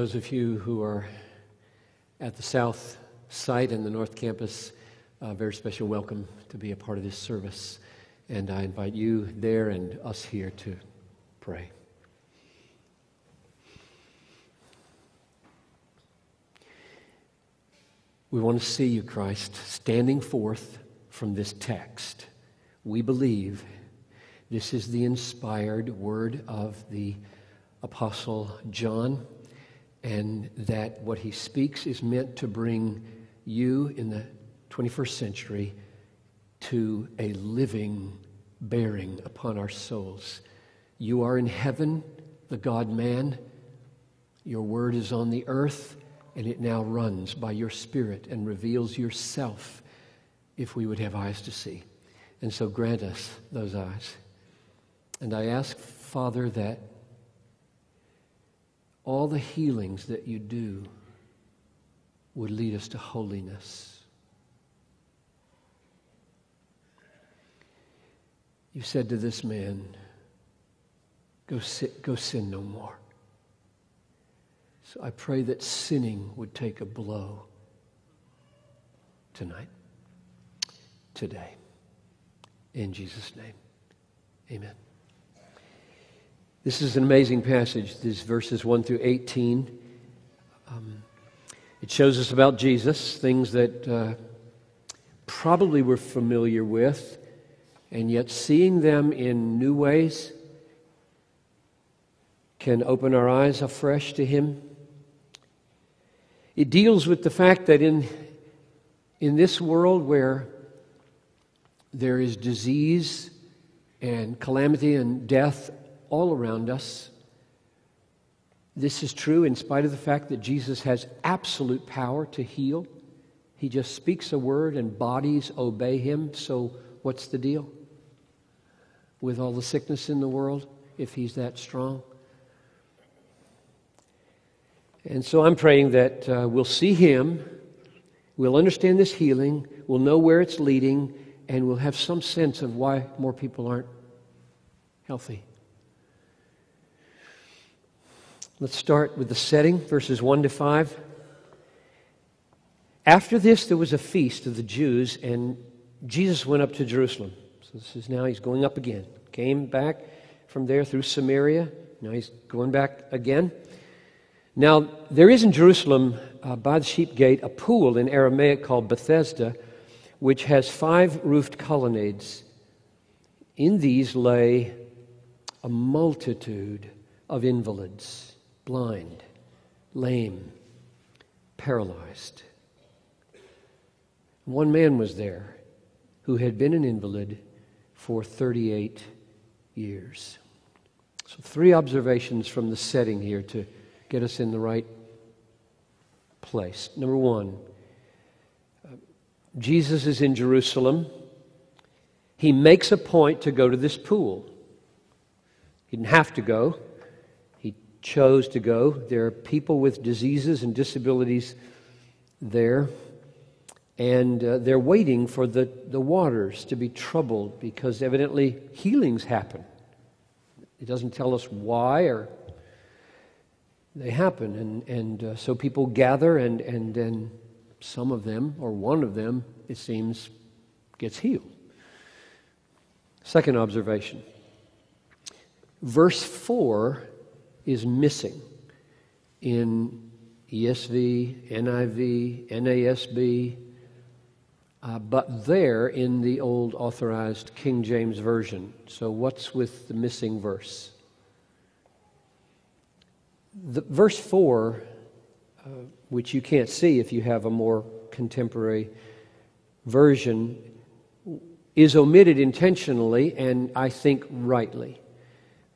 Those of you who are at the South site and the North Campus, a very special welcome to be a part of this service. And I invite you there and us here to pray. We want to see you, Christ, standing forth from this text. We believe this is the inspired word of the Apostle John and that what he speaks is meant to bring you in the 21st century to a living bearing upon our souls. You are in heaven, the God man. Your word is on the earth, and it now runs by your spirit and reveals yourself if we would have eyes to see. And so grant us those eyes. And I ask, Father, that all the healings that you do would lead us to holiness. You said to this man, Go, sit, go sin no more. So I pray that sinning would take a blow tonight, today. In Jesus' name, amen. This is an amazing passage, these verses 1 through 18. Um, it shows us about Jesus, things that uh, probably we're familiar with, and yet seeing them in new ways can open our eyes afresh to Him. It deals with the fact that in, in this world where there is disease and calamity and death all around us. This is true in spite of the fact that Jesus has absolute power to heal. He just speaks a word and bodies obey him. So, what's the deal with all the sickness in the world if he's that strong? And so, I'm praying that uh, we'll see him, we'll understand this healing, we'll know where it's leading, and we'll have some sense of why more people aren't healthy. Let's start with the setting, verses 1 to 5. After this, there was a feast of the Jews, and Jesus went up to Jerusalem. So this is now, he's going up again. Came back from there through Samaria. Now he's going back again. Now, there is in Jerusalem, uh, by the sheep gate, a pool in Aramaic called Bethesda, which has five roofed colonnades. In these lay a multitude of invalids blind, lame, paralyzed. One man was there who had been an invalid for 38 years. So, three observations from the setting here to get us in the right place. Number one, uh, Jesus is in Jerusalem. He makes a point to go to this pool. He didn't have to go, chose to go. There are people with diseases and disabilities there, and uh, they're waiting for the, the waters to be troubled because evidently healings happen. It doesn't tell us why or they happen. And, and uh, so people gather, and, and then some of them, or one of them, it seems, gets healed. Second observation. Verse 4 is missing in ESV, NIV, NASB, uh, but there in the old authorized King James Version. So, what's with the missing verse? The, verse 4, uh, which you can't see if you have a more contemporary version, is omitted intentionally and I think rightly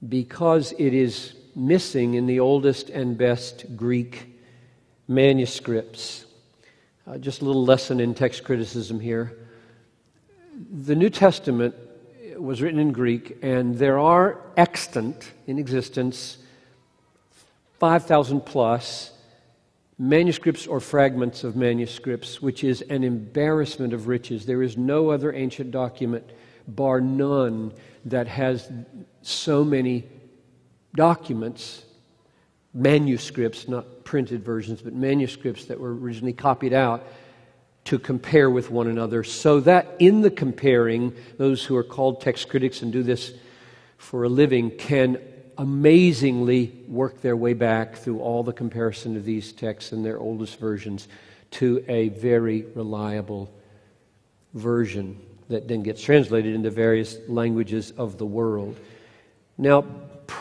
because it is missing in the oldest and best Greek manuscripts. Uh, just a little lesson in text criticism here. The New Testament was written in Greek, and there are extant in existence 5,000 plus manuscripts or fragments of manuscripts, which is an embarrassment of riches. There is no other ancient document, bar none, that has so many documents manuscripts, not printed versions, but manuscripts that were originally copied out to compare with one another, so that in the comparing, those who are called text critics and do this for a living can amazingly work their way back through all the comparison of these texts and their oldest versions to a very reliable version that then gets translated into various languages of the world. Now,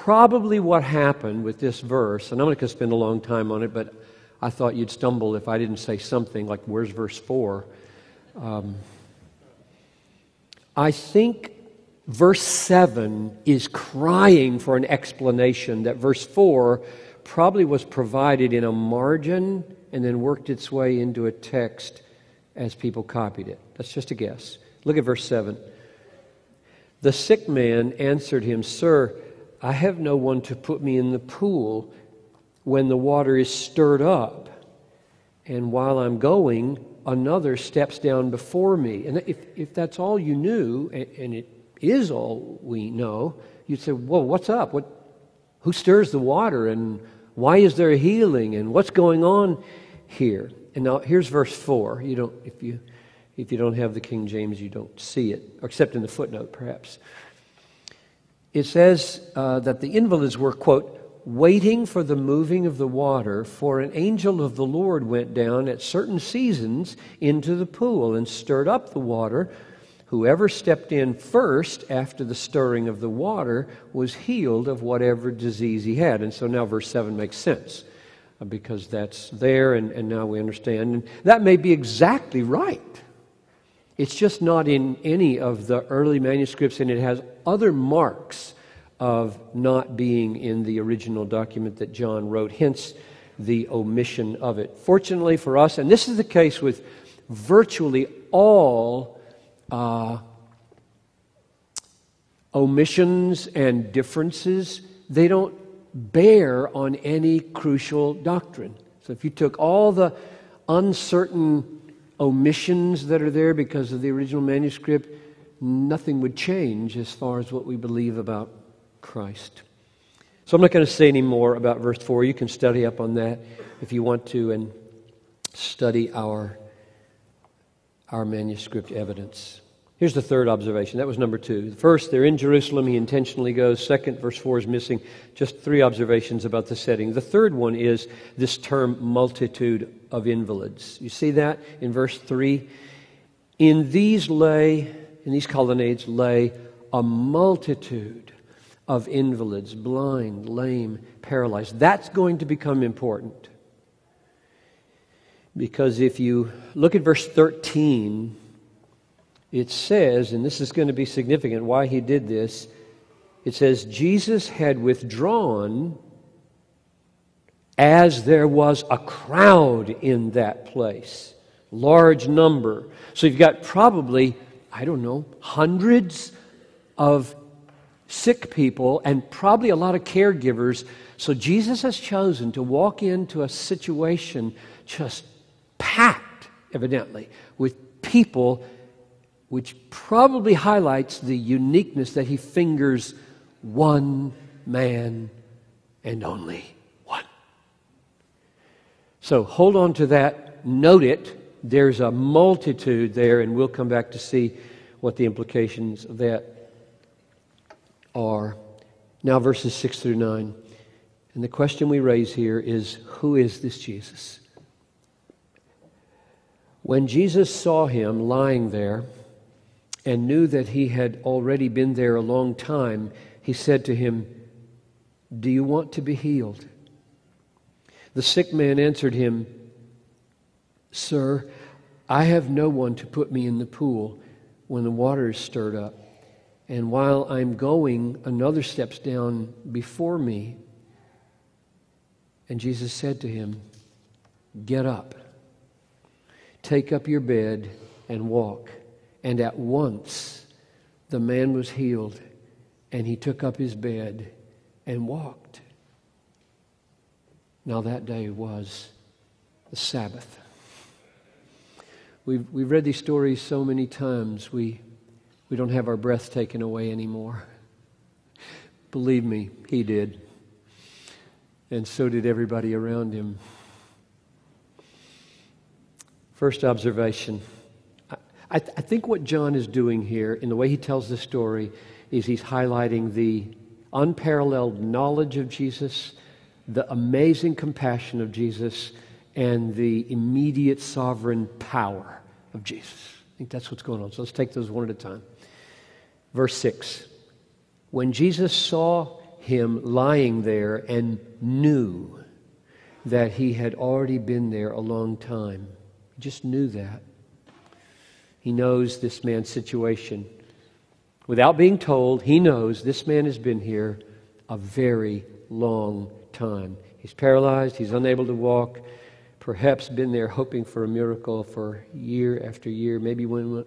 probably what happened with this verse, and I'm not going to spend a long time on it, but I thought you'd stumble if I didn't say something like, Where's verse 4? Um, I think verse 7 is crying for an explanation that verse 4 probably was provided in a margin and then worked its way into a text as people copied it. That's just a guess. Look at verse 7. The sick man answered him, Sir, I have no one to put me in the pool when the water is stirred up. And while I'm going, another steps down before me. And if, if that's all you knew, and it is all we know, you'd say, Well, what's up? What, who stirs the water? And why is there healing? And what's going on here? And now here's verse 4. You don't, if you if you don't have the King James, you don't see it, except in the footnote, perhaps. It says uh, that the invalids were, quote, waiting for the moving of the water, for an angel of the Lord went down at certain seasons into the pool and stirred up the water. Whoever stepped in first after the stirring of the water was healed of whatever disease he had. And so now verse 7 makes sense uh, because that's there, and, and now we understand. And that may be exactly right. It's just not in any of the early manuscripts, and it has other marks of not being in the original document that John wrote, hence the omission of it. Fortunately for us, and this is the case with virtually all uh, omissions and differences, they don't bear on any crucial doctrine. So if you took all the uncertain omissions that are there because of the original manuscript, nothing would change as far as what we believe about Christ. So I'm not going to say any more about verse 4. You can study up on that if you want to and study our, our manuscript evidence. Here's the third observation. That was number two. First, they're in Jerusalem. He intentionally goes. Second, verse 4 is missing. Just three observations about the setting. The third one is this term multitude of invalids. You see that in verse 3? In these lay, in these colonnades lay a multitude of invalids, blind, lame, paralyzed. That's going to become important. Because if you look at verse 13, it says, and this is going to be significant why he did this, it says, Jesus had withdrawn as there was a crowd in that place, large number. So you've got probably, I don't know, hundreds of sick people and probably a lot of caregivers. So Jesus has chosen to walk into a situation just packed, evidently, with people which probably highlights the uniqueness that he fingers one man and only one. So hold on to that, note it. There's a multitude there, and we'll come back to see what the implications of that are. Now, verses 6 through 9. And the question we raise here is who is this Jesus? When Jesus saw him lying there, and knew that he had already been there a long time, he said to him, Do you want to be healed? The sick man answered him, Sir, I have no one to put me in the pool when the water is stirred up. And while I'm going, another steps down before me. And Jesus said to him, Get up, take up your bed, and walk. And at once the man was healed, and he took up his bed and walked. Now that day was the Sabbath. We've, we've read these stories so many times, we, we don't have our breath taken away anymore. Believe me, he did. and so did everybody around him. First observation. I, th- I, think what John is doing here, in the way he tells this story, is he's highlighting the unparalleled knowledge of Jesus, the amazing compassion of Jesus, and the immediate sovereign power of Jesus. I think that's what's going on. So let's take those one at a time. Verse 6 When Jesus saw him lying there and knew that he had already been there a long time, he just knew that. He knows this man's situation. Without being told, he knows this man has been here a very long time. He's paralyzed, he's unable to walk, perhaps been there hoping for a miracle for year after year. Maybe when,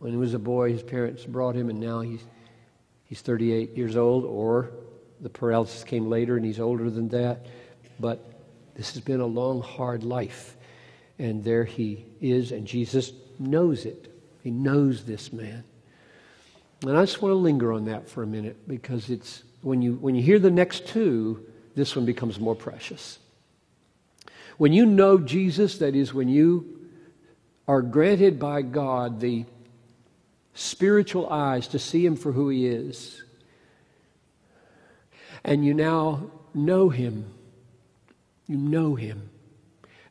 when he was a boy, his parents brought him, and now he's, he's 38 years old, or the paralysis came later and he's older than that. But this has been a long, hard life. And there he is, and Jesus knows it. He knows this man. And I just want to linger on that for a minute because it's when you, when you hear the next two, this one becomes more precious. When you know Jesus, that is, when you are granted by God the spiritual eyes to see Him for who He is, and you now know Him, you know Him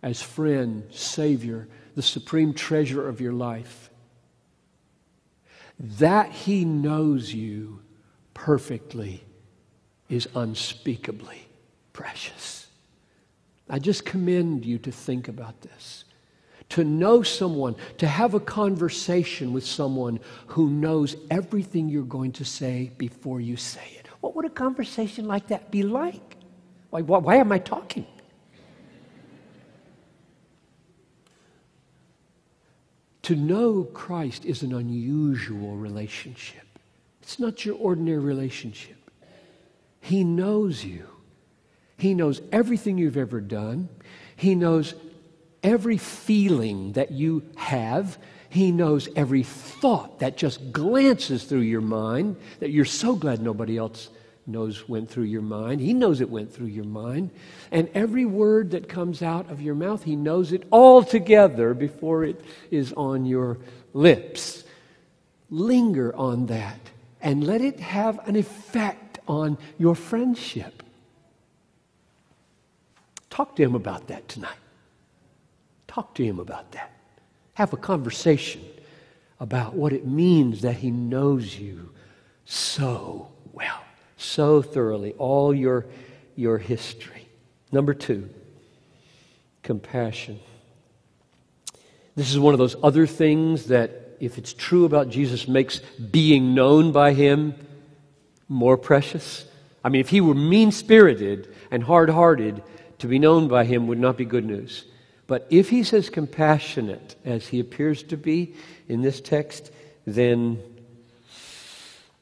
as friend, Savior, the supreme treasure of your life. That He knows you perfectly is unspeakably precious. I just commend you to think about this. To know someone, to have a conversation with someone who knows everything you're going to say before you say it. What would a conversation like that be like? Why, why, why am I talking? To know Christ is an unusual relationship. It's not your ordinary relationship. He knows you. He knows everything you've ever done. He knows every feeling that you have. He knows every thought that just glances through your mind that you're so glad nobody else knows went through your mind. He knows it went through your mind. And every word that comes out of your mouth, He knows it all together before it is on your lips. Linger on that and let it have an effect on your friendship. Talk to him about that tonight. Talk to him about that. Have a conversation about what it means that he knows you so so thoroughly, all your, your history. Number two, compassion. This is one of those other things that, if it's true about Jesus, makes being known by him more precious. I mean, if he were mean spirited and hard hearted, to be known by him would not be good news. But if he's as compassionate as he appears to be in this text, then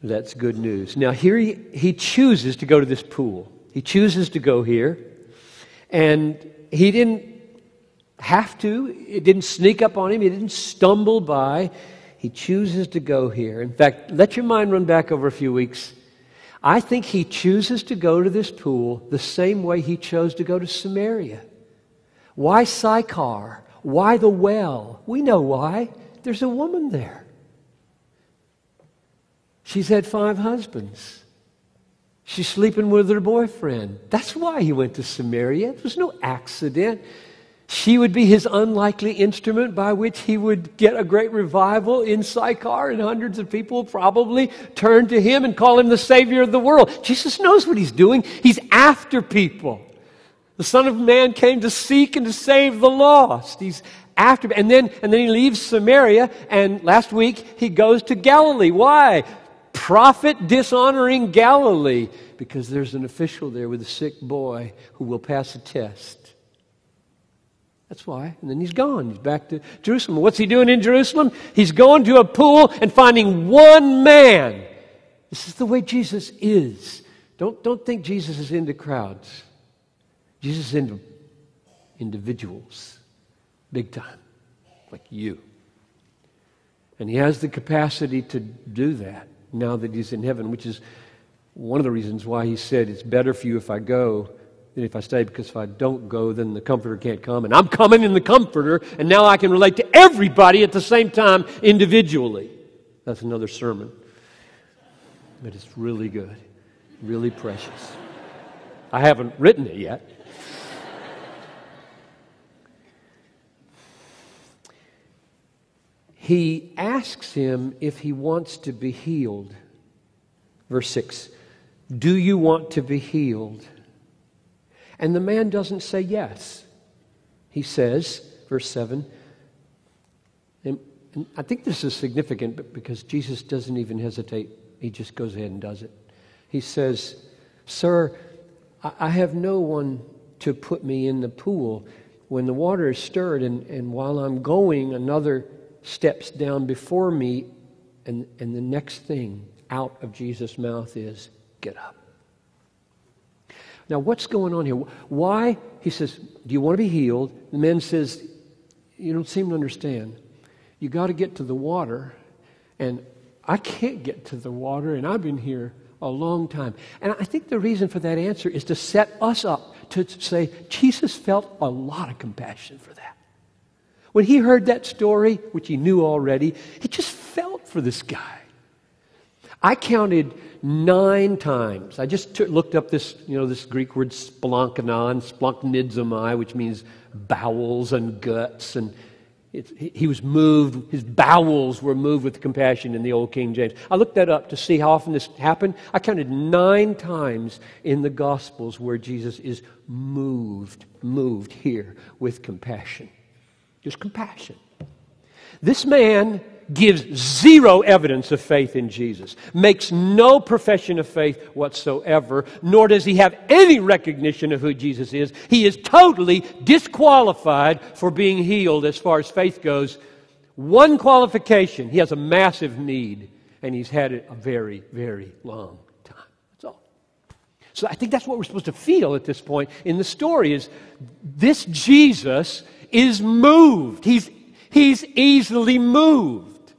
that's good news. Now, here he, he chooses to go to this pool. He chooses to go here. And he didn't have to, it didn't sneak up on him, he didn't stumble by. He chooses to go here. In fact, let your mind run back over a few weeks I think he chooses to go to this pool the same way he chose to go to Samaria. Why Sychar? Why the well? We know why. There's a woman there. She's had five husbands. She's sleeping with her boyfriend. That's why he went to Samaria. It was no accident. She would be his unlikely instrument by which he would get a great revival in Sychar, and hundreds of people probably turn to him and call him the Savior of the world. Jesus knows what he's doing. He's after people. The Son of Man came to seek and to save the lost. He's after, and then, and then he leaves Samaria, and last week he goes to Galilee. Why? Prophet dishonoring Galilee, because there's an official there with a sick boy who will pass a test. That's why. And then he's gone. He's back to Jerusalem. What's he doing in Jerusalem? He's going to a pool and finding one man. This is the way Jesus is. Don't, don't think Jesus is into crowds. Jesus is into individuals, big time, like you. And he has the capacity to do that now that he's in heaven, which is one of the reasons why he said, It's better for you if I go than if I stay, because if I don't go, then the Comforter can't come. And I'm coming in the Comforter, and now I can relate to everybody at the same time individually. That's another sermon. But it's really good, really precious. I haven't written it yet. He asks him if he wants to be healed. Verse 6 Do you want to be healed? And the man doesn't say yes. He says, verse 7, and, and I think this is significant because Jesus doesn't even hesitate, he just goes ahead and does it. He says, Sir, I have no one to put me in the pool when the water is stirred, and, and while I'm going, another steps down before me, and, and the next thing out of Jesus' mouth is, Get up. Now, what's going on here? Why? He says, Do you want to be healed? The man says, You don't seem to understand. You got to get to the water, and I can't get to the water, and I've been here a long time. And I think the reason for that answer is to set us up to say Jesus felt a lot of compassion for that. When he heard that story, which he knew already, he just felt for this guy. I counted nine times. I just took, looked up this, you know, this Greek word splanchnon, splanchnizomai, which means bowels and guts. And he, he was moved, his bowels were moved with compassion in the old King James. I looked that up to see how often this happened. I counted nine times in the Gospels where Jesus is moved, moved here with compassion. Just compassion. This man gives zero evidence of faith in Jesus, makes no profession of faith whatsoever, nor does he have any recognition of who Jesus is. He is totally disqualified for being healed as far as faith goes. One qualification he has a massive need, and he's had it a very, very long time. That's all. So I think that's what we're supposed to feel at this point in the story is this Jesus is moved. He's, he's easily moved.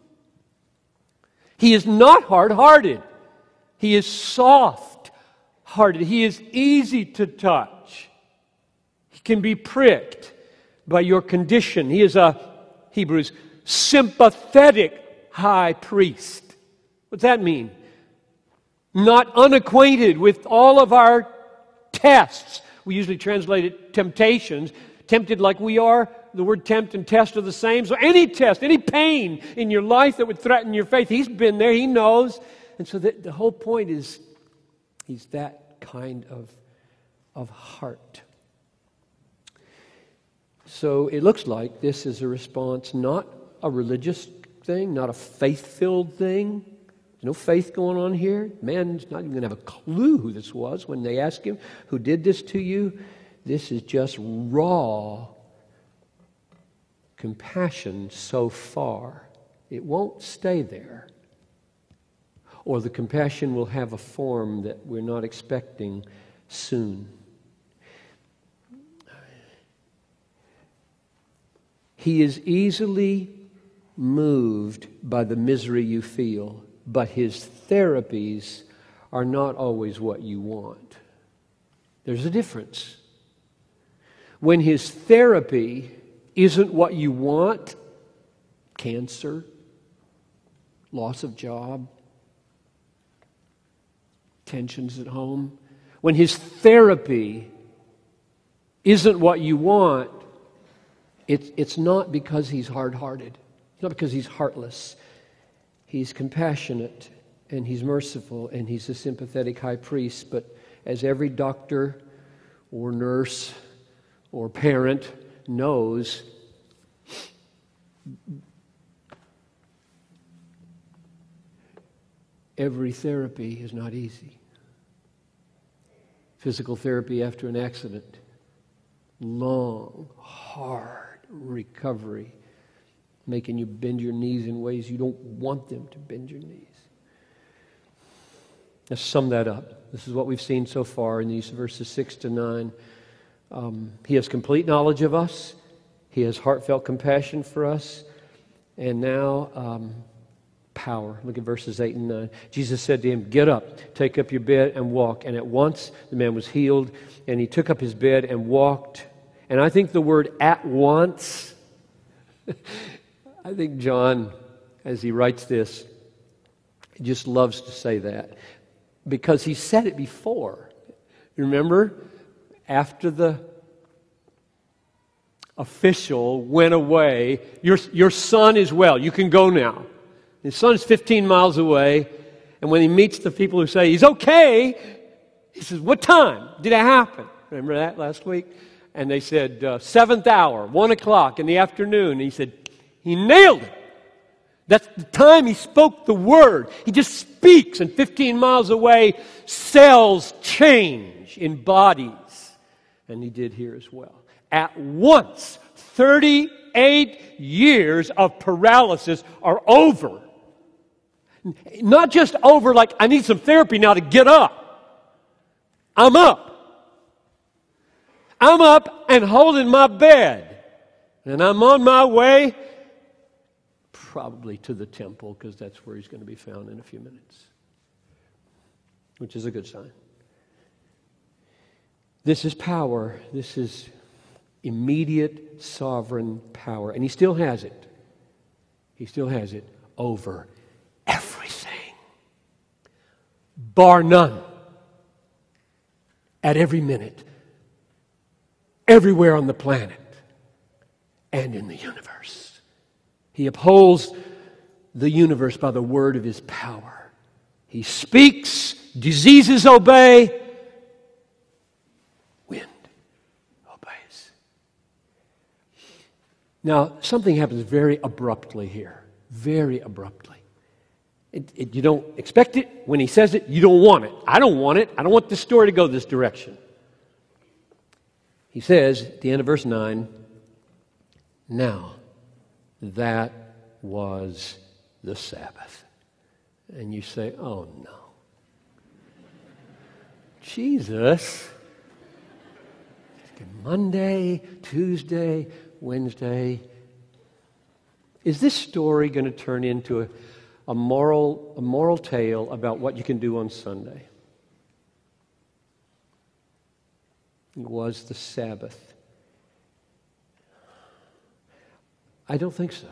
He is not hard hearted. He is soft hearted. He is easy to touch. He can be pricked by your condition. He is a, Hebrews, sympathetic high priest. What's that mean? Not unacquainted with all of our tests. We usually translate it temptations. Tempted like we are, the word tempt and test are the same. So any test, any pain in your life that would threaten your faith, he's been there, he knows. And so the, the whole point is he's that kind of, of heart. So it looks like this is a response, not a religious thing, not a faith filled thing. There's no faith going on here. Man's not even going to have a clue who this was when they ask him, Who did this to you? This is just raw compassion so far, it won't stay there. Or the compassion will have a form that we're not expecting soon. He is easily moved by the misery you feel, but his therapies are not always what you want. There's a difference. When his therapy isn't what you want cancer, loss of job, tensions at home. When his therapy isn't what you want, it's, it's not because he's hard hearted, it's not because he's heartless. He's compassionate and he's merciful and he's a sympathetic high priest. But as every doctor or nurse or parent knows every therapy is not easy. Physical therapy after an accident, long, hard recovery, making you bend your knees in ways you don't want them to bend your knees. Let's sum that up. This is what we've seen so far in these verses 6 to 9. Um, he has complete knowledge of us, He has heartfelt compassion for us, and now um, power. Look at verses 8 and 9. Jesus said to him, Get up, take up your bed, and walk. And at once the man was healed, and he took up his bed and walked. And I think the word at once, I think John, as he writes this, just loves to say that because he said it before. Remember? After the official went away, your, your son is well. You can go now. His son is 15 miles away. And when he meets the people who say, he's okay, he says, What time did it happen? Remember that last week? And they said, uh, Seventh hour, one o'clock in the afternoon. And he said, He nailed it. That's the time he spoke the word. He just speaks, and 15 miles away, cells change in bodies. And he did here as well. At once, 38 years of paralysis are over. Not just over like, I need some therapy now to get up. I'm up. I'm up and holding my bed. And I'm on my way probably to the temple because that's where he's going to be found in a few minutes, which is a good sign. This is power. This is immediate sovereign power. And he still has it. He still has it over everything, bar none, at every minute, everywhere on the planet, and in the universe. He upholds the universe by the word of his power. He speaks, diseases obey, Now, something happens very abruptly here. Very abruptly. It, it, you don't expect it. When he says it, you don't want it. I don't want it. I don't want this story to go this direction. He says at the end of verse 9, Now that was the Sabbath. And you say, oh no. Jesus, Monday, Tuesday, Wednesday. Is this story going to turn into a, a, moral, a moral tale about what you can do on Sunday? It was the Sabbath. I don't think so.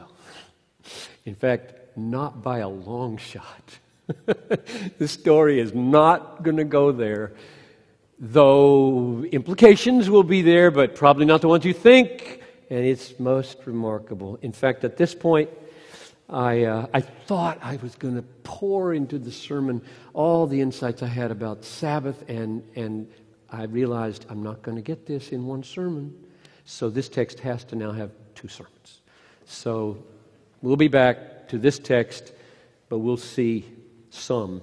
In fact, not by a long shot. the story is not going to go there, though implications will be there, but probably not the ones you think. And it's most remarkable. In fact, at this point, I, uh, I thought I was going to pour into the sermon all the insights I had about Sabbath, and, and I realized I'm not going to get this in one sermon. So this text has to now have two sermons. So we'll be back to this text, but we'll see some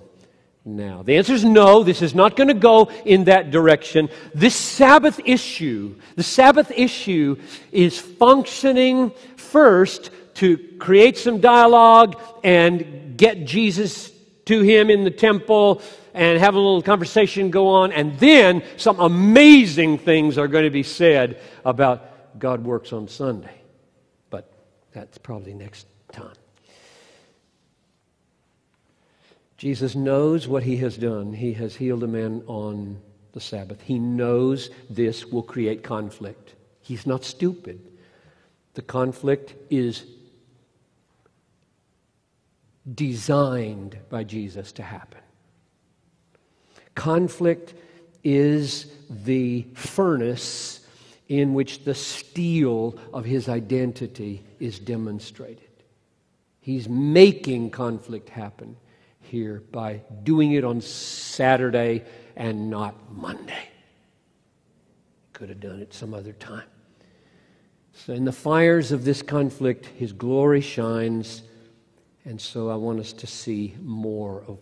now. The answer is no, this is not going to go in that direction. This Sabbath issue, the Sabbath issue is functioning first to create some dialogue and get Jesus to him in the temple and have a little conversation go on, and then some amazing things are going to be said about God works on Sunday. But that's probably next time. Jesus knows what he has done. He has healed a man on the Sabbath. He knows this will create conflict. He's not stupid. The conflict is designed by Jesus to happen. Conflict is the furnace in which the steel of his identity is demonstrated. He's making conflict happen here by doing it on Saturday and not Monday. Could have done it some other time. So, in the fires of this conflict, his glory shines. And so, I want us to see more of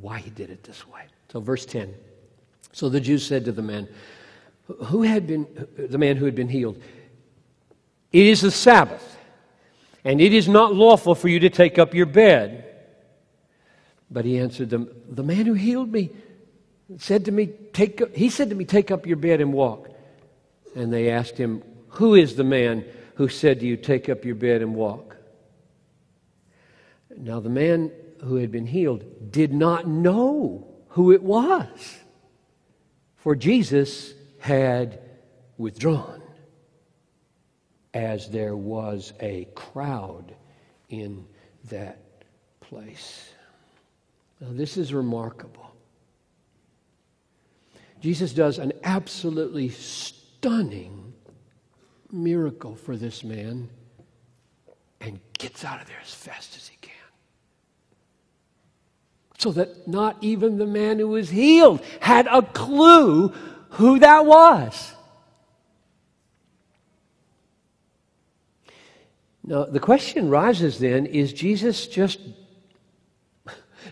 why he did it this way. So, verse 10. So the Jews said to the man, who had been, the man who had been healed, It is the Sabbath, and it is not lawful for you to take up your bed. But he answered them, The man who healed me said to me, take, He said to me, Take up your bed and walk. And they asked him, Who is the man who said to you, Take up your bed and walk? Now, the man who had been healed did not know who it was, for Jesus had withdrawn, as there was a crowd in that place. Now, this is remarkable. Jesus does an absolutely stunning miracle for this man and gets out of there as fast as he can. So that not even the man who was healed had a clue who that was. Now, the question rises then is Jesus just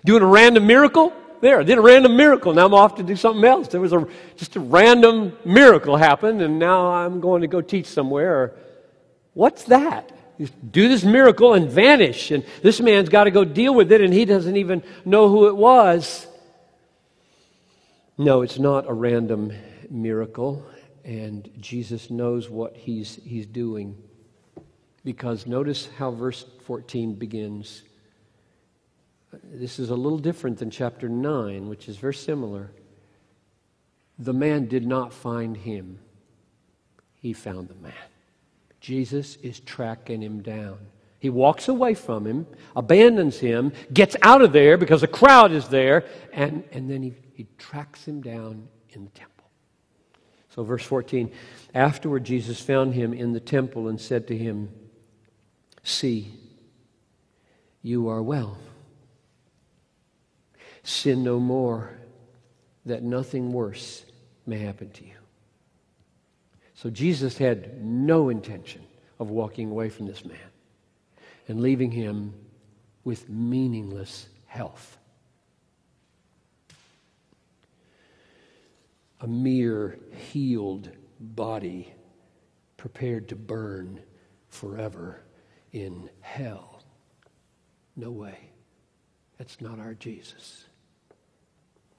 doing a random miracle? There, I did a random miracle. Now I'm off to do something else. There was a, just a random miracle happened, and now I'm going to go teach somewhere. What's that? You do this miracle and vanish, and this man's got to go deal with it, and he doesn't even know who it was. No, it's not a random miracle, and Jesus knows what he's, he's doing. Because notice how verse 14 begins. This is a little different than chapter 9, which is very similar. The man did not find him, he found the man. Jesus is tracking him down. He walks away from him, abandons him, gets out of there because a crowd is there, and, and then he, he tracks him down in the temple. So, verse 14 Afterward, Jesus found him in the temple and said to him, See, you are well. Sin no more, that nothing worse may happen to you. So Jesus had no intention of walking away from this man and leaving him with meaningless health. A mere healed body prepared to burn forever in hell. No way. That's not our Jesus.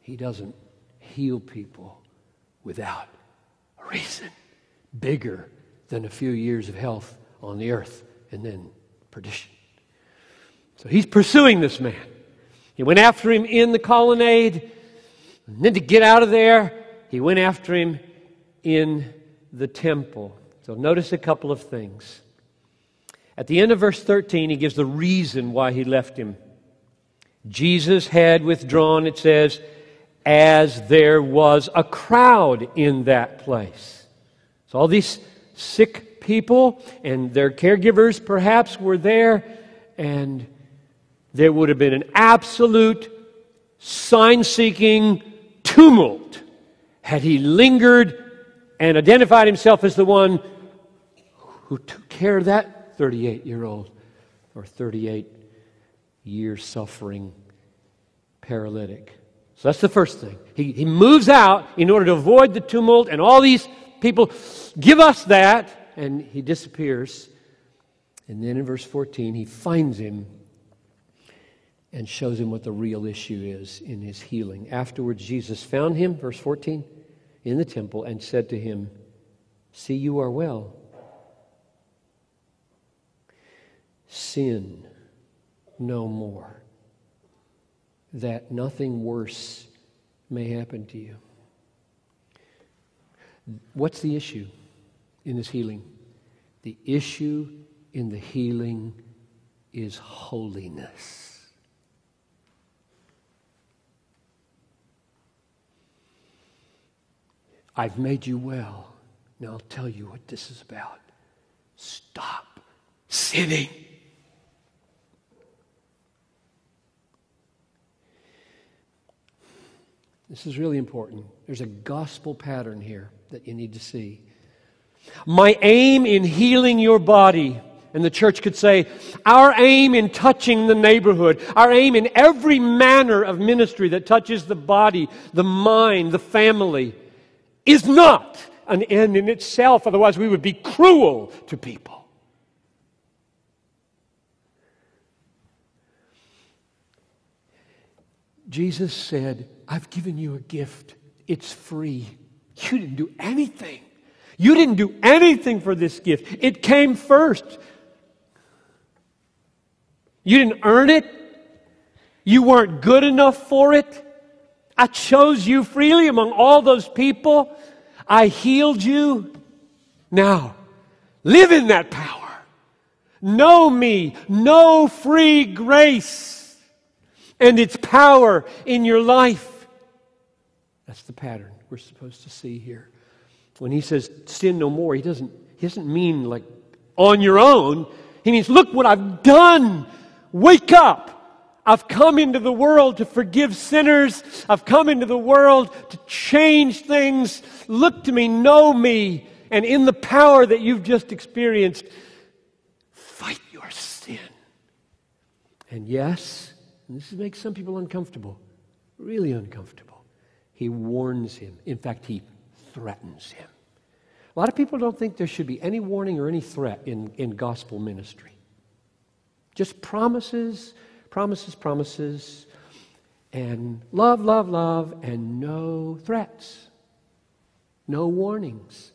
He doesn't heal people without a reason bigger than a few years of health on the earth and then perdition. So he's pursuing this man. He went after him in the colonnade, and then to get out of there, he went after him in the temple. So notice a couple of things. At the end of verse 13, he gives the reason why he left him. Jesus had withdrawn, it says, as there was a crowd in that place. So all these sick people and their caregivers perhaps were there, and there would have been an absolute sign seeking tumult had he lingered and identified himself as the one who took care of that 38 year old or 38 year suffering paralytic. So that's the first thing. He, he moves out in order to avoid the tumult, and all these people give us that, and he disappears. And then in verse 14, he finds him and shows him what the real issue is in his healing. Afterwards, Jesus found him, verse 14, in the temple and said to him, See, you are well. Sin no more that nothing worse may happen to you. What's the issue in this healing? The issue in the healing is holiness. I've made you well. Now I'll tell you what this is about. Stop sinning. This is really important. There's a gospel pattern here that you need to see. My aim in healing your body, and the church could say, our aim in touching the neighborhood, our aim in every manner of ministry that touches the body, the mind, the family, is not an end in itself. Otherwise, we would be cruel to people. Jesus said, I've given you a gift. It's free. You didn't do anything. You didn't do anything for this gift. It came first. You didn't earn it. You weren't good enough for it. I chose you freely among all those people. I healed you. Now, live in that power. Know me. Know free grace and its power in your life. That's the pattern we're supposed to see here. When he says sin no more, he doesn't, he doesn't mean like on your own. He means, look what I've done. Wake up. I've come into the world to forgive sinners. I've come into the world to change things. Look to me, know me, and in the power that you've just experienced, fight your sin. And yes, and this makes some people uncomfortable, really uncomfortable. He warns him. In fact, he threatens him. A lot of people don't think there should be any warning or any threat in, in gospel ministry. Just promises, promises, promises, and love, love, love, and no threats, no warnings.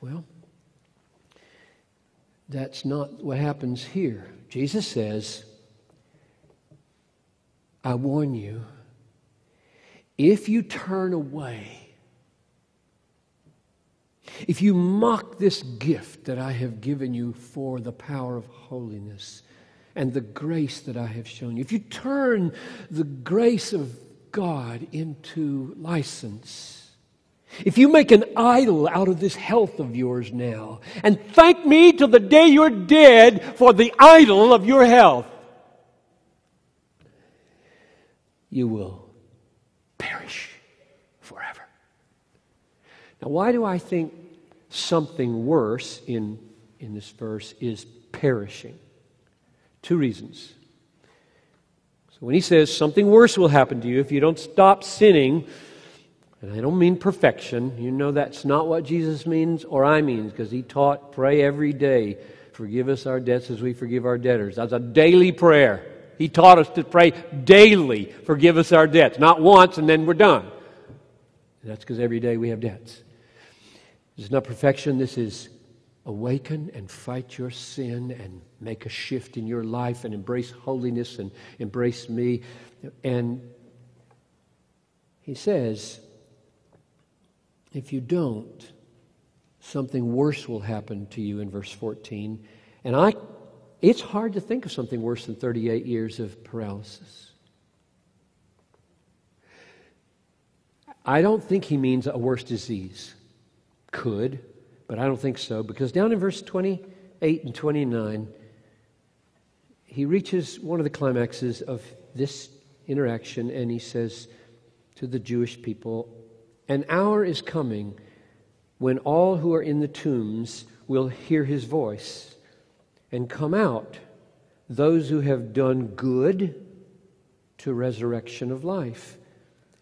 Well, that's not what happens here. Jesus says, I warn you, if you turn away, if you mock this gift that I have given you for the power of holiness and the grace that I have shown you, if you turn the grace of God into license, if you make an idol out of this health of yours now, and thank me till the day you're dead for the idol of your health, you will perish forever. Now, why do I think something worse in, in this verse is perishing? Two reasons. So, when he says something worse will happen to you if you don't stop sinning, and I don't mean perfection. You know that's not what Jesus means or I mean, because he taught pray every day. Forgive us our debts as we forgive our debtors. That's a daily prayer. He taught us to pray daily, forgive us our debts. Not once and then we're done. And that's because every day we have debts. This is not perfection. This is awaken and fight your sin and make a shift in your life and embrace holiness and embrace me. And he says, if you don't, something worse will happen to you in verse 14. And I, it's hard to think of something worse than 38 years of paralysis. I don't think he means a worse disease. Could, but I don't think so, because down in verse 28 and 29, he reaches one of the climaxes of this interaction and he says to the Jewish people, an hour is coming when all who are in the tombs will hear his voice and come out, those who have done good to resurrection of life,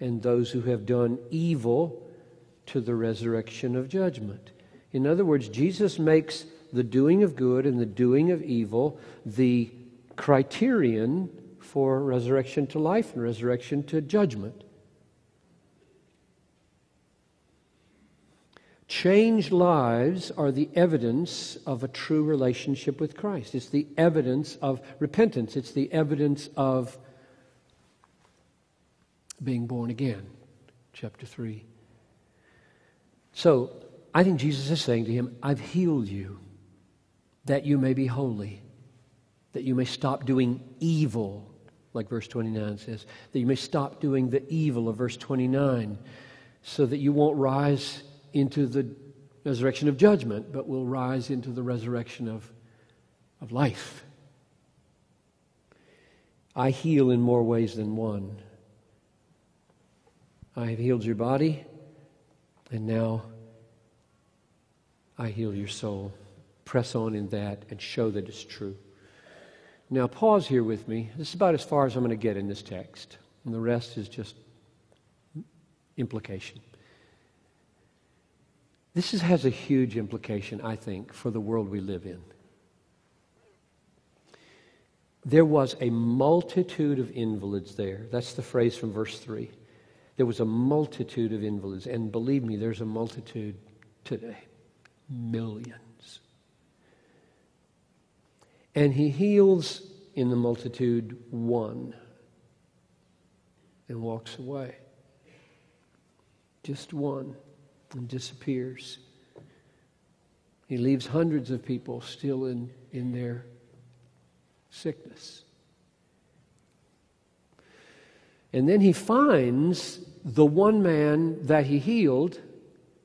and those who have done evil to the resurrection of judgment. In other words, Jesus makes the doing of good and the doing of evil the criterion for resurrection to life and resurrection to judgment. Changed lives are the evidence of a true relationship with Christ. It's the evidence of repentance. It's the evidence of being born again. Chapter 3. So, I think Jesus is saying to him, I've healed you that you may be holy, that you may stop doing evil, like verse 29 says, that you may stop doing the evil of verse 29, so that you won't rise into the resurrection of judgment, but will rise into the resurrection of, of life. I heal in more ways than one. I have healed your body, and now I heal your soul. Press on in that and show that it's true. Now, pause here with me. This is about as far as I'm going to get in this text, and the rest is just implication. This is, has a huge implication, I think, for the world we live in. There was a multitude of invalids there. That's the phrase from verse 3. There was a multitude of invalids. And believe me, there's a multitude today. Millions. And he heals in the multitude one and walks away. Just one and disappears. He leaves hundreds of people still in, in their sickness. And then he finds the one man that he healed,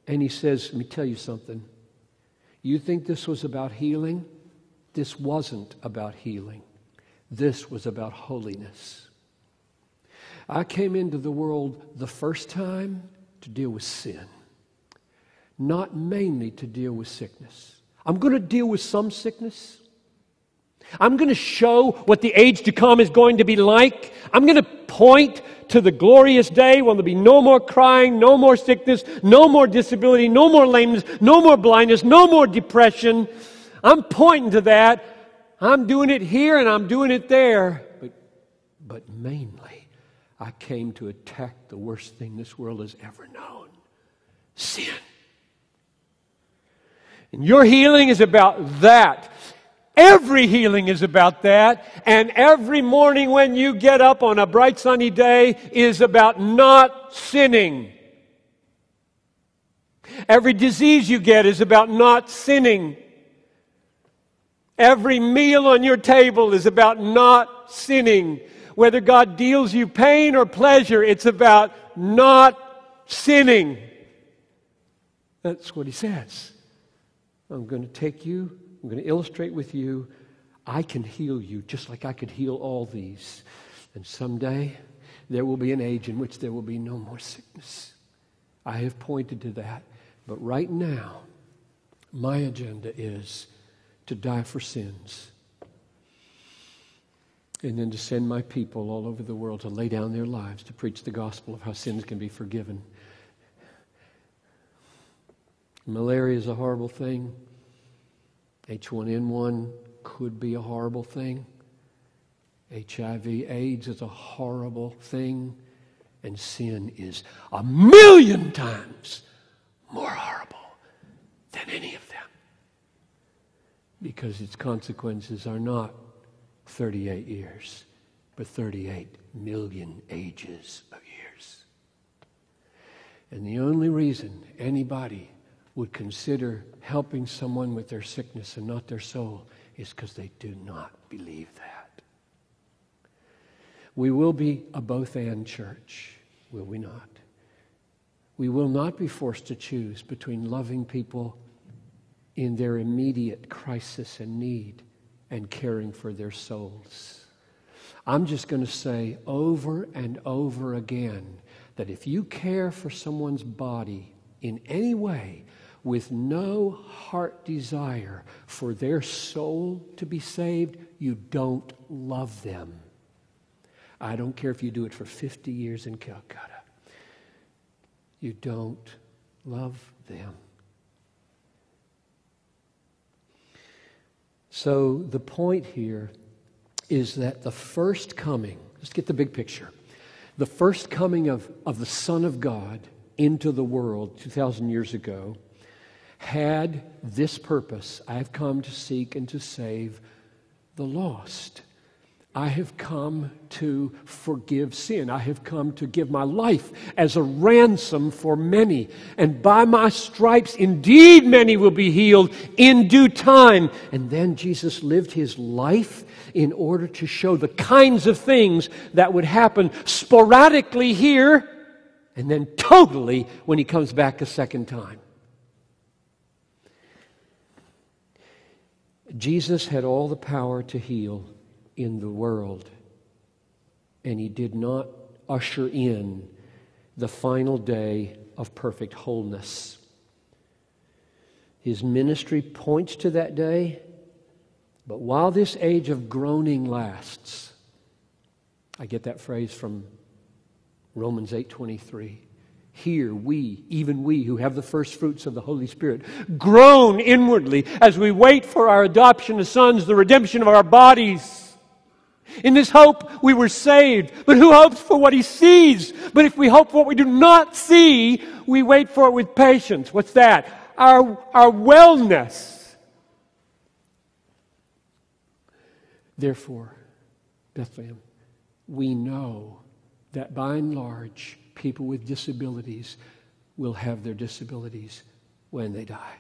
and he says, Let me tell you something. You think this was about healing? This wasn't about healing. This was about holiness. I came into the world the first time to deal with sin, not mainly to deal with sickness. I'm going to deal with some sickness. I'm going to show what the age to come is going to be like. I'm going to point to the glorious day when there'll be no more crying, no more sickness, no more disability, no more lameness, no more blindness, no more depression. I'm pointing to that. I'm doing it here and I'm doing it there. But, but mainly, I came to attack the worst thing this world has ever known sin. And your healing is about that. Every healing is about that. And every morning when you get up on a bright sunny day is about not sinning. Every disease you get is about not sinning. Every meal on your table is about not sinning. Whether God deals you pain or pleasure, it's about not sinning. That's what he says. I'm going to take you I'm going to illustrate with you I can heal you just like I could heal all these. And someday there will be an age in which there will be no more sickness. I have pointed to that. But right now, my agenda is to die for sins and then to send my people all over the world to lay down their lives to preach the gospel of how sins can be forgiven. Malaria is a horrible thing. H1N1 could be a horrible thing. HIV, AIDS is a horrible thing. And sin is a million times more horrible than any of them. Because its consequences are not 38 years, but 38 million ages of years. And the only reason anybody would consider helping someone with their sickness and not their soul is because they do not believe that. We will be a both and church, will we not? We will not be forced to choose between loving people in their immediate crisis and need and caring for their souls. I'm just going to say over and over again that if you care for someone's body in any way, with no heart desire for their soul to be saved, you don't love them. I don't care if you do it for 50 years in Calcutta. You don't love them. So the point here is that the first coming, let's get the big picture. The first coming of, of the Son of God into the world 2,000 years ago had this purpose I have come to seek and to save the lost. I have come to forgive sin. I have come to give my life as a ransom for many. And by my stripes, indeed, many will be healed in due time. And then Jesus lived his life in order to show the kinds of things that would happen sporadically here and then totally when he comes back a second time. Jesus had all the power to heal in the world, and he did not usher in the final day of perfect wholeness. His ministry points to that day, but while this age of groaning lasts, I get that phrase from Romans 8:23 here we, even we who have the first fruits of the Holy Spirit, groan inwardly as we wait for our adoption as sons, the redemption of our bodies. In this hope, we were saved. But who hopes for what he sees? But if we hope for what we do not see, we wait for it with patience. What's that? Our, our wellness. Therefore, Bethlehem, we know that by and large, people with disabilities will have their disabilities when they die.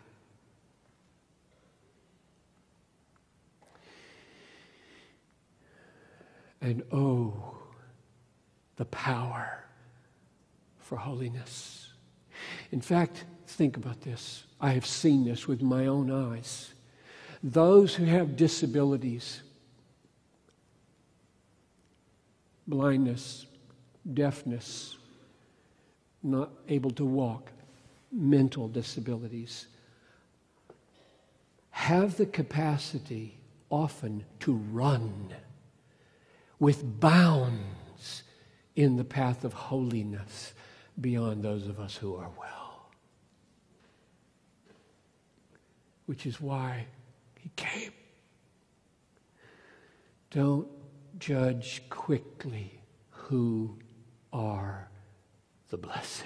And oh, the power for holiness. In fact, think about this. I have seen this with my own eyes. Those who have disabilities, blindness, deafness, not able to walk, mental disabilities, have the capacity often to run with bounds in the path of holiness beyond those of us who are well. Which is why he came. Don't judge quickly who are the blessed.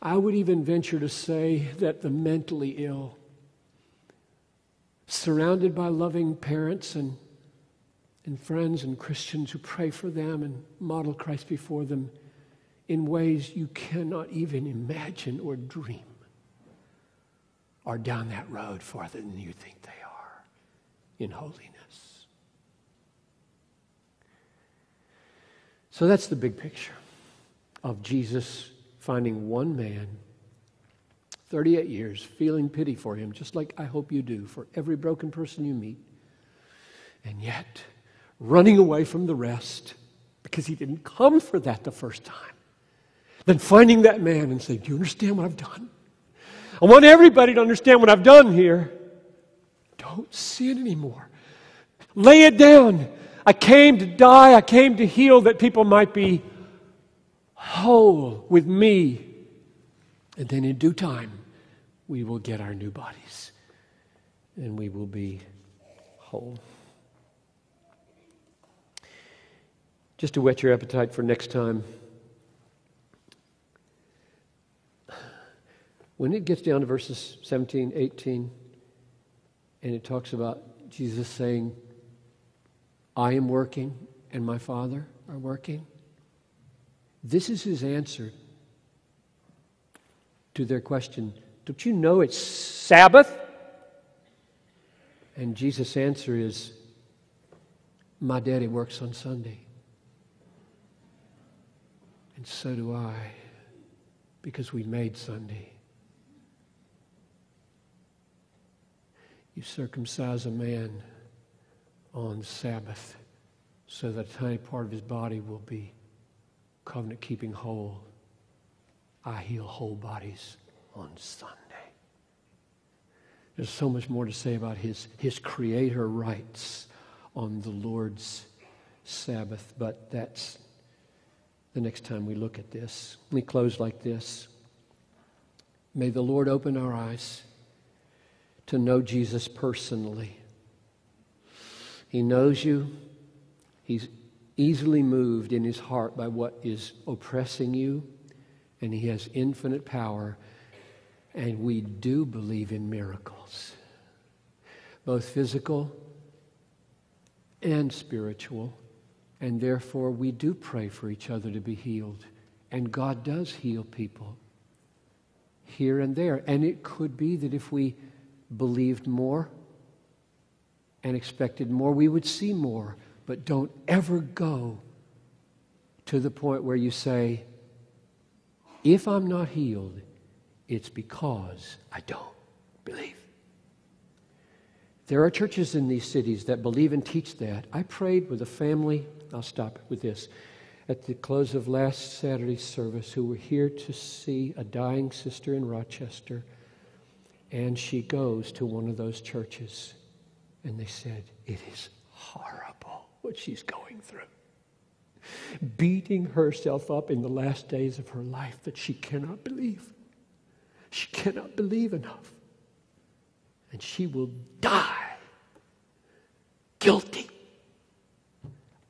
I would even venture to say that the mentally ill, surrounded by loving parents and, and friends and Christians who pray for them and model Christ before them in ways you cannot even imagine or dream, are down that road farther than you think they are in holiness. So that's the big picture of Jesus finding one man, 38 years, feeling pity for him, just like I hope you do for every broken person you meet, and yet running away from the rest because he didn't come for that the first time. Then finding that man and saying, Do you understand what I've done? I want everybody to understand what I've done here. Don't sin anymore. Lay it down. I came to die, I came to heal that people might be whole with me. And then in due time, we will get our new bodies and we will be whole. Just to whet your appetite for next time, when it gets down to verses 17, 18, and it talks about Jesus saying, I am working and my Father are working. This is his answer to their question Don't you know it's Sabbath? And Jesus' answer is My daddy works on Sunday. And so do I, because we made Sunday. You circumcise a man on Sabbath so that a tiny part of his body will be covenant keeping whole. I heal whole bodies on Sunday. There's so much more to say about his, his creator rights on the Lord's Sabbath, but that's the next time we look at this. Let me close like this. May the Lord open our eyes to know Jesus personally he knows you. He's easily moved in his heart by what is oppressing you, and he has infinite power. And we do believe in miracles, both physical and spiritual. And therefore, we do pray for each other to be healed. And God does heal people here and there. And it could be that if we believed more, and expected more, we would see more. But don't ever go to the point where you say, if I'm not healed, it's because I don't believe. There are churches in these cities that believe and teach that. I prayed with a family, I'll stop with this, at the close of last Saturday's service who were here to see a dying sister in Rochester, and she goes to one of those churches. And they said, It is horrible what she's going through. Beating herself up in the last days of her life that she cannot believe. She cannot believe enough. And she will die guilty.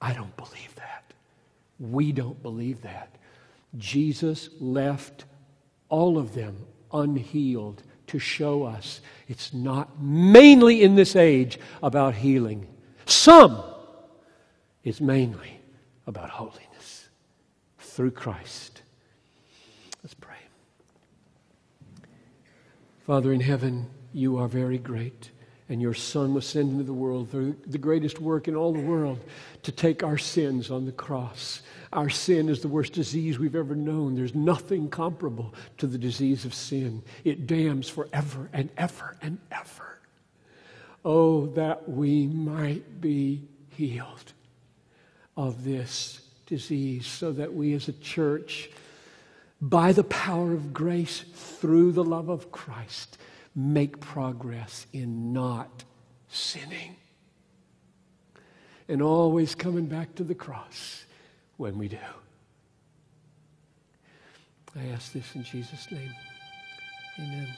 I don't believe that. We don't believe that. Jesus left all of them unhealed to show us it's not mainly in this age about healing, Some is mainly about holiness through Christ. Let's pray. Father in heaven, you are very great, and your Son was sent into the world for the greatest work in all the world to take our sins on the cross. Our sin is the worst disease we've ever known. There's nothing comparable to the disease of sin. It damns forever and ever and ever. Oh, that we might be healed of this disease so that we as a church, by the power of grace through the love of Christ, make progress in not sinning and always coming back to the cross when we do. I ask this in Jesus' name. Amen.